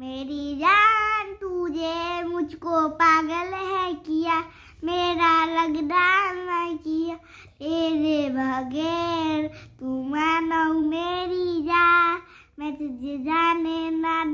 मेरी जान, तुझे मुझको पागल है किया। मेरा लगदान न किया। तेरे बगैर तू मानो मेरी जान। मैं तुझे जाने ना